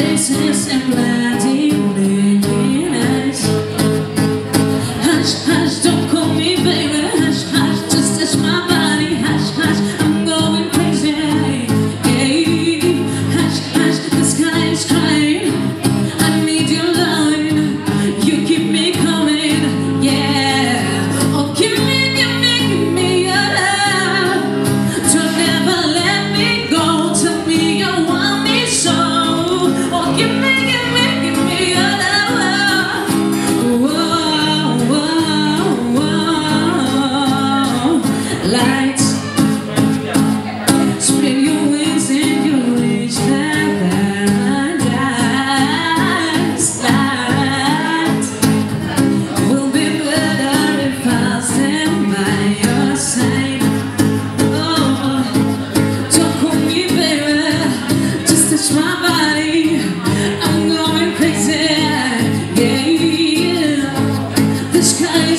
face and black.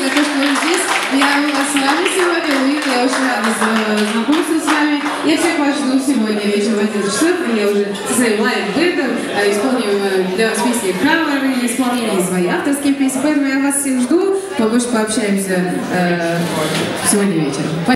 за то, что вы здесь. Я была с вами сегодня, Лика, я очень рада знакомиться с вами. Я всех вас жду сегодня вечером в 11 часов. Я уже со своим live-бэндом исполню э, для вас песни каверы, исполнение свои авторские песни. Поэтому я вас всех жду, побольше пообщаемся э, сегодня вечером.